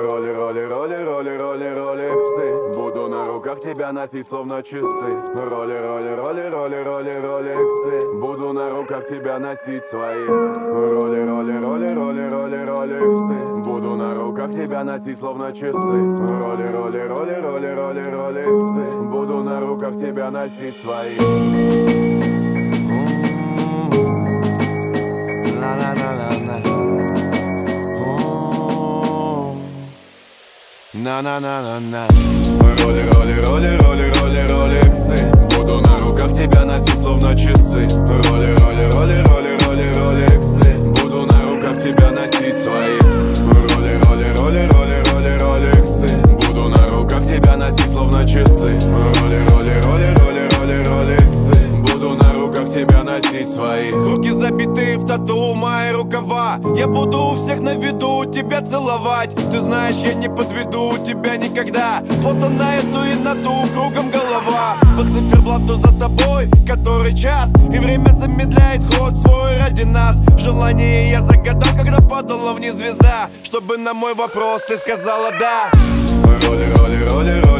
Роли, роли, роли, роли, роли, ролексы Буду на руках тебя носить, словно часы Роли, роли, роли, роли, роли, ролексы Буду на руках тебя носить свои Роли, роли, роли, роли, роли, ролексы Буду на руках тебя носить, словно часы Роли, роли, роли, роли, роли, ролексы Буду на руках тебя носить свои На на на на на. Роли, роли, роли, роли, роли, ролексы Буду на руках тебя носить, словно часы Роли, роли, роли, роли, роли, ролексы Буду на руках тебя носить свои Роли, роли, роли, роли, роли, ролексы Буду на руках тебя носить, словно часы роли, роли, роли, роли, тебя носить свои. Руки забитые в тату, мои рукава. Я буду у всех на виду тебя целовать. Ты знаешь, я не подведу тебя никогда. Фото на эту и на ту, кругом голова. По циферблату за тобой, который час. И время замедляет ход свой ради нас. Желание я загадал, когда падала вниз звезда. Чтобы на мой вопрос ты сказала да Роли, роли, роли, роли, роли,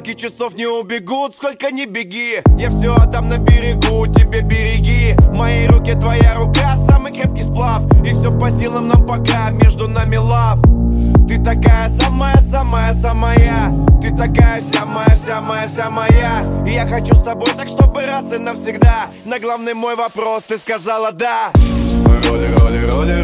Стрелки часов не убегут, сколько не беги. Я все отдам на берегу, тебе береги. В моей руке твоя рука, самый крепкий сплав. И все по силам нам пока, между нами лав. Ты такая самая-самая-самая Ты такая вся моя, вся моя, вся моя. И я хочу с тобой так, чтобы раз и навсегда. На главный мой вопрос ты сказала да роли, роли, роли,